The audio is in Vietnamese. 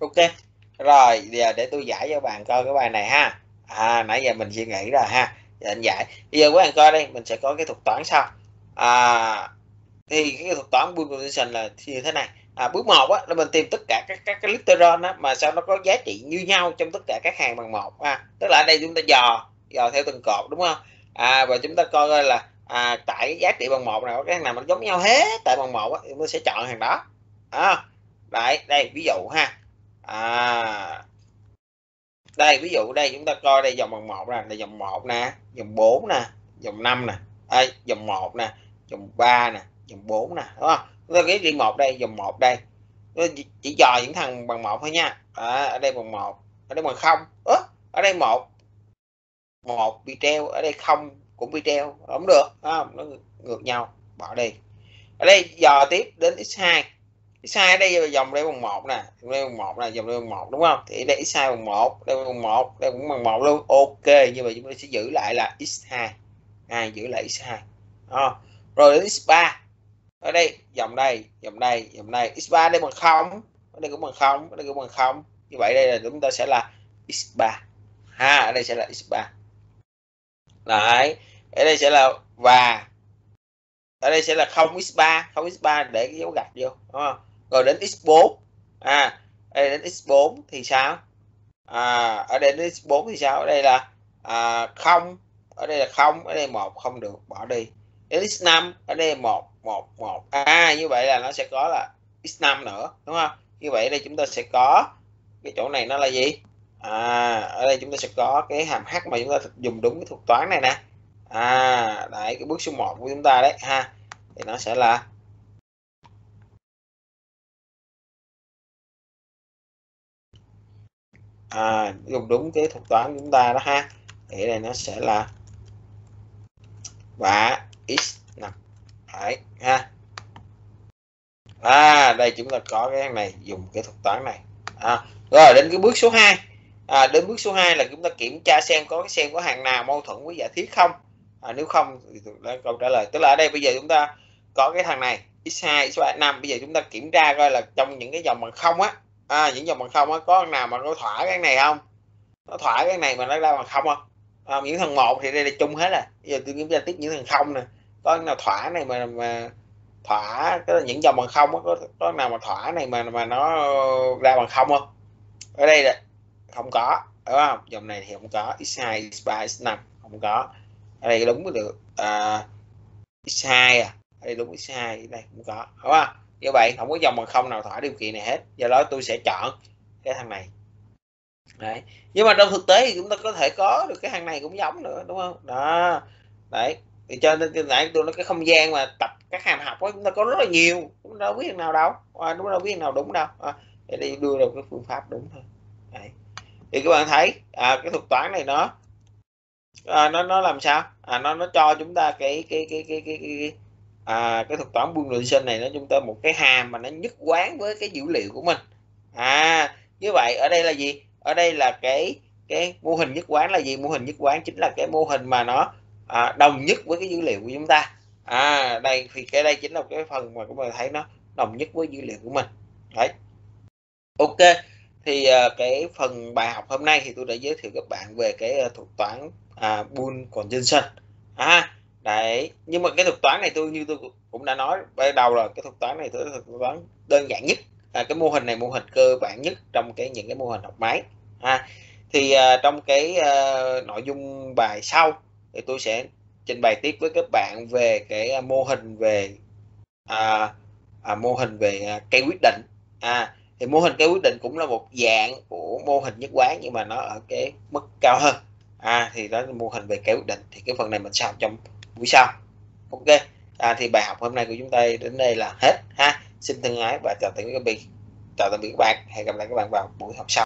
ok. Rồi giờ để tôi giải cho bạn coi cái bài này ha. À nãy giờ mình suy nghĩ rồi ha. Giờ anh giải. Bây giờ các bạn coi đây mình sẽ có cái thuật toán sau. À thì cái thuật toán Boolean là như thế này. À, bước một á, là mình tìm tất cả các các cái literon á, mà sao nó có giá trị như nhau trong tất cả các hàng bằng một à, tức là ở đây chúng ta dò dò theo từng cột đúng không? À, và chúng ta coi coi là à, tại cái giá trị bằng một nào cái hàng nào nó giống nhau hết tại bằng một á, chúng ta sẽ chọn hàng đó. À, đấy đây ví dụ ha à, đây ví dụ đây chúng ta coi đây dòng bằng một nè là dòng một nè dòng 4 nè dòng 5 nè à, dòng 1 nè dòng 3 nè dòng 4 nè đúng không? Chúng ta ghép đi một đây dòng một đây. Chỉ dò những thằng bằng một thôi nha. À, ở đây bằng một ở đây bằng không. À, ở đây một một bị treo ở đây không cũng bị treo không được không? nó ngược nhau bỏ đi. Ở đây dò tiếp đến x2 sai ở đây dòng đây bằng một nè đây bằng một nè dòng đây bằng một đúng không? Thì đây x2 bằng một đây bằng một đây cũng bằng một luôn. Ok như vậy chúng ta sẽ giữ lại là x2 à, giữ lại x2 à. rồi đến x3 ở đây dòng đây dòng đây dòng đây. X3 đây bằng không ở đây cũng bằng không ở đây cũng bằng không. Như vậy đây là chúng ta sẽ là x3 ha ở đây sẽ là x3 lại ở đây sẽ là và. Ở đây sẽ là 0 x3 0 x3 để cái dấu gạch vô đúng không? Rồi đến x4 à đây đến x4 thì sao? À, ở đây đến x4 thì sao? Ở đây là à, 0 ở đây là 0 ở đây một không được bỏ đi. Đến x5 ở đây một một một. À như vậy là nó sẽ có là x5 nữa đúng không? Như vậy đây chúng ta sẽ có cái chỗ này nó là gì? À ở đây chúng ta sẽ có cái hàm h mà chúng ta dùng đúng cái thuật toán này nè. À đấy cái bước số 1 của chúng ta đấy ha. Thì nó sẽ là à dùng đúng cái thuật toán chúng ta đó ha. Thì đây nó sẽ là và x nè phải ha. À đây chúng ta có cái này dùng cái thuật toán này. À, rồi đến cái bước số 2 à, đến bước số 2 là chúng ta kiểm tra xem có cái xem có hàng nào mâu thuẫn với giả thiết không. À, nếu không thì là câu trả lời. Tức là ở đây bây giờ chúng ta có cái thằng này x2 x3 5 bây giờ chúng ta kiểm tra coi là trong những cái dòng bằng không á à, những dòng bằng không á có nào mà nó thỏa cái này không? Nó thỏa cái này mà nó ra bằng không không à, những thằng một thì đây là chung hết rồi bây giờ tôi kiểm tra tiếp những thằng không nè. Có nào thỏa này mà mà thỏa cái những dòng bằng không có có nào mà thỏa này mà mà nó ra bằng không không? Ở đây là không có đúng không? Dòng này thì không có. X2 x3 x5 không có. Ở đây đúng được. À, x2 à. Ở đây đúng x2 đây không có đúng không? Như vậy không có dòng bằng không nào thỏa điều kiện này hết. Do đó tôi sẽ chọn cái thằng này. Đấy. Nhưng mà trong thực tế thì chúng ta có thể có được cái thằng này cũng giống nữa đúng không? Đó. Đấy. Thì cho nên nãy tôi nói cái không gian mà tập các hàm học đó, chúng ta có rất là nhiều. Chúng ta đâu biết nào đâu. À, đúng đâu biết nào đúng đâu. À, để đi đưa ra cái phương pháp đúng thôi. Đấy. thì các bạn thấy à, cái thuật toán này nó à, nó nó làm sao? À, nó nó cho chúng ta cái cái cái cái cái, cái, cái à, cái thuật toán Boolean này nó chúng ta một cái hàm mà nó nhất quán với cái dữ liệu của mình. À như vậy ở đây là gì? Ở đây là cái cái mô hình nhất quán là gì? Mô hình nhất quán chính là cái mô hình mà nó à, đồng nhất với cái dữ liệu của chúng ta. À đây thì cái đây chính là cái phần mà các bạn thấy nó đồng nhất với dữ liệu của mình. Đấy. Ok thì uh, cái phần bài học hôm nay thì tôi đã giới thiệu các bạn về cái uh, thuật toán à, uh, Boole conjunction. À đấy nhưng mà cái thuật toán này tôi như tôi cũng đã nói ban đầu là cái thuật toán này tôi thuật toán đơn giản nhất à, cái mô hình này mô hình cơ bản nhất trong cái những cái mô hình học máy à, thì uh, trong cái uh, nội dung bài sau thì tôi sẽ trình bày tiếp với các bạn về cái uh, mô hình về à, à, mô hình về uh, cây quyết định à thì mô hình cây quyết định cũng là một dạng của mô hình nhất quán nhưng mà nó ở cái mức cao hơn à thì đó là mô hình về cây quyết định thì cái phần này mình sao trong buổi sau. Ok à, thì bài học hôm nay của chúng ta đến đây là hết ha. Xin thân ái và chào tạm biệt các bạn. Chào tạm biệt các bạn. Hẹn gặp lại các bạn vào buổi học sau.